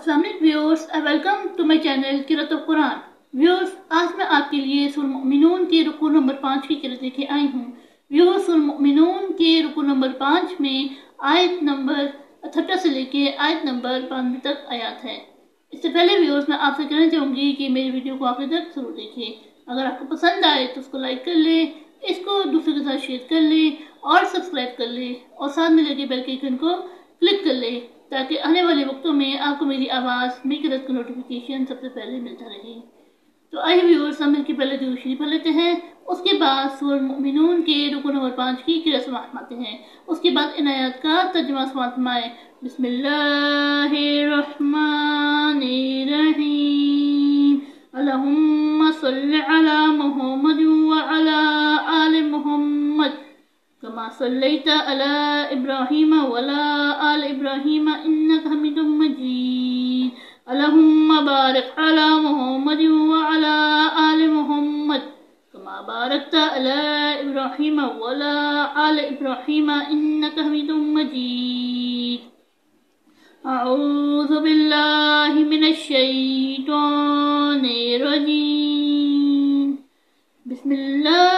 السلام علیکم viewers welcome to my channel Qurat Quran viewers, آج میں آپ کے لیے سور المؤمنون کے رکو نمبر پانچ کی قرت لے کے آئی ہوں۔ ویورز سور المؤمنون کے رکو نمبر پانچ میں آیت نمبر اٹھٹا سے لے کے آیت نمبر پانچ تک آیات ہے۔ اس سے پہلے ویورز، میں آپ سے کہنا چاہوں گی کہ میری ویڈیو کو آخر تک ضرور دیکھیں۔ اگر آپ کو پسند آئے تو اس کو لائک کر لیں، اس کو دوسرے کے ساتھ شیئر کر لیں اور سبسکرائب کر لیں اور ساتھ میں لگے بیل کے آئیکن کو کلک کر لیں۔ تاکہ آنے والے وقتوں میں آپ کو میری آواز، میری غلط کا نوٹیفیکیشن سب سے پہلے ملتا رہے۔ تو آئیے ویور ہم مل کے پہلے دیو شریف پڑھ لیتے ہیں۔ اس کے بعد سور المؤمنون کے رکو نمبر پانچ کی قرآن سماعت ماتے ہیں۔ اس کے بعد عنایت کا ترجمہ سماعت مائے بسم اللہ۔ صليت على إبراهيم وعلى آل إبراهيم إنك حميد مجيد. اللهم بارك على محمد وعلى آل محمد. كما باركت على إبراهيم وعلى آل إبراهيم إنك حميد مجيد. أعوذ بالله من الشيطان الرجيم. بسم الله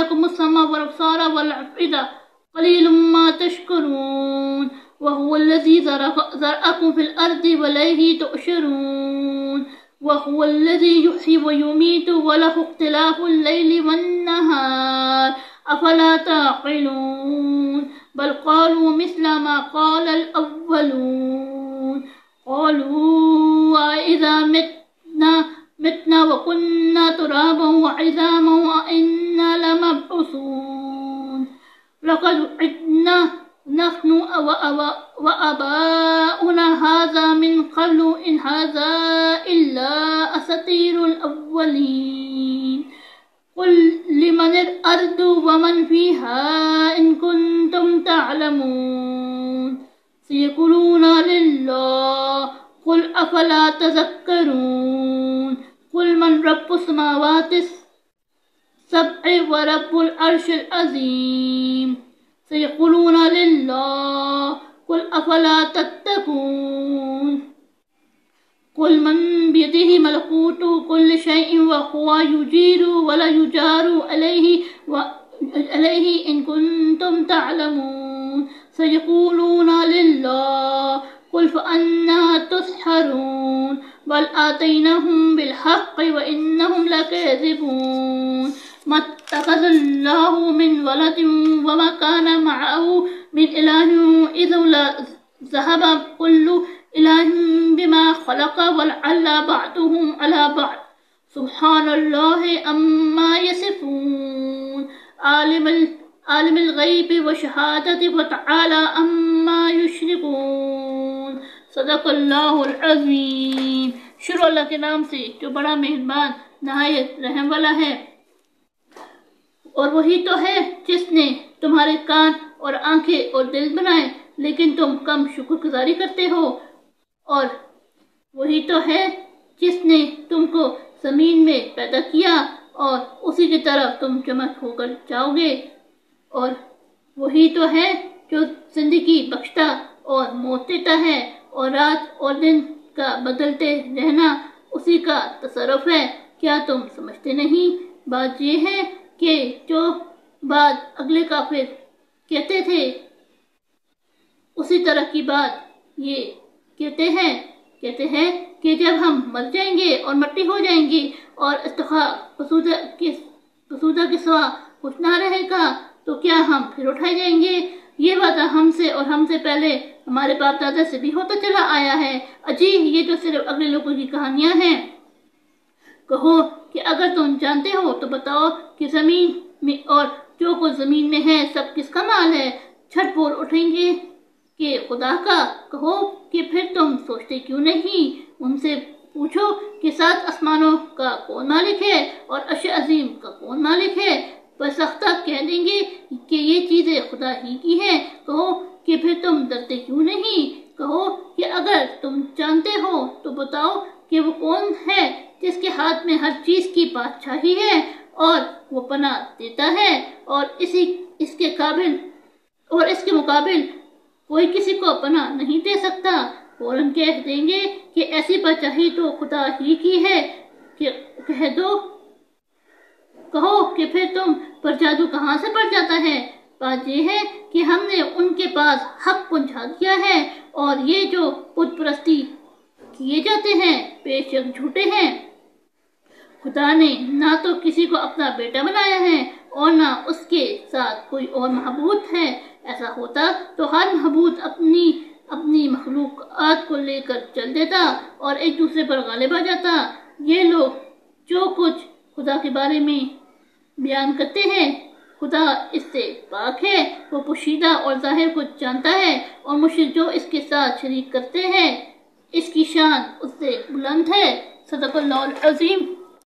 لكم السماء والأبصار والأفئدة. قليل ما تشكرون. وهو الذي ذرأكم في الأرض وإليه تؤشرون وهو الذي يحيي ويميت وله اختلاف الليل والنهار. أفلا تعقلون؟ بل قالوا مثل ما قال الأولون. قالوا عدنا نحن وأباؤنا هذا من قبل إن هذا إلا أساطير الأولين. قل لمن الأرض ومن فيها إن كنتم تعلمون. سيقولون لله قل أفلا تذكرون. قل من رب السماوات السبع ورب العرش العظيم. سيقولون لله قل أفلا تتقون؟ قل من بيده ملكوت كل شيء وهو يجير ولا يجار عليه عليه إن كنتم تعلمون. سيقولون لله قل فأنا تسحرون. بل آتيناهم بالحق وإنهم لكاذبون. اتخذ الله من ولد وما كان معه من إله إذا لذهب كل إله بما خلق ولعل بعضهم على بعض سبحان الله أما يصفون عالم عالم الغيب وشهادة وتعالى أما يشركون صدق اللہ العظیم شروع اللہ کے نام سے جو بڑا مہربان، نہایت رحم والا ہے اور وہی تو ہے جس نے تمہارے کان اور آنکھیں اور دل بنائے، لیکن تم کم شکر گزاری کرتے ہو۔ اور وہی تو ہے جس نے تم کو زمین میں پیدا کیا اور اسی کی طرف تم جمع ہو کر جاؤ گے۔ اور وہی تو ہے جو زندگی بخشتا اور موت دیتا ہے، اور رات اور دن کا بدلتے رہنا اسی کا تصرف ہے۔ کیا تم سمجھتے نہیں؟ بات یہ ہے کہ جو بات اگلے کافر کہتے تھے، اسی طرح کی بات یہ کہتے ہیں۔ کہتے ہیں کہ جب ہم مر جائیں گے اور مٹی ہو جائیں گی اور استخا پسودہ کے سوا کچھ نہ رہے گا، تو کیا ہم پھر اٹھائے جائیں گے؟ یہ بات ہم سے اور ہم سے پہلے ہمارے باپ دادا سے بھی ہوتا چلا آیا ہے۔ اجی یہ جو صرف اگلے لوگوں کی کہانیاں ہیں۔ کہو کہ اگر تم جانتے ہو تو بتاؤ کہ زمین میں اور جو کچھ زمین میں ہے سب کس کا مال ہے؟ چھٹ بول اٹھیں گے کہ خدا کا؟ کہو کہ پھر تم سوچتے کیوں نہیں؟ ان سے پوچھو کہ سات آسمانوں کا کون مالک ہے اور عش عظیم کا کون مالک ہے؟ بسختہ کہہ دیں گے کہ یہ چیزیں خدا ہی کی ہیں۔ کہو کہ پھر تم ڈرتے کیوں نہیں؟ کہو کہ اگر تم جانتے ہو تو بتاؤ کہ وہ کون ہے ہاتھ میں ہر چیز کی بادشاہی ہے اور وہ پناہ دیتا ہے اور اسی، اس کے قابل، اور اس کے مقابل کوئی کسی کو پناہ نہیں دے سکتا۔ فوراً کہہ دیں گے کہ ایسی بچاہی تو خدا ہی کی ہے کہ کہہ دو۔ کہو کہ پھر تم پر جادو کہاں سے پڑ جاتا ہے؟ بات یہ ہے کہ ہم نے ان کے پاس حق پہنچا دیا ہے اور یہ جو بت پرستی کیے جاتے ہیں، بے شک جھوٹے ہیں۔ خدا نے نہ تو کسی کو اپنا بیٹا بنایا ہے اور نہ اس کے ساتھ کوئی اور محبوط ہے۔ ایسا ہوتا تو ہر محبوط اپنی اپنی مخلوقات کو لے کر چل دیتا اور ایک دوسرے پر غالب آ جاتا۔ یہ لوگ جو کچھ خدا کے بارے میں بیان کرتے ہیں، خدا اس سے پاک ہے، وہ پوشیدہ اور ظاہر کو جانتا ہے اور مشرق جو اس کے ساتھ شریک کرتے ہیں، اس کی شان اس سے بلند ہے۔ صدق اللہ العظیم۔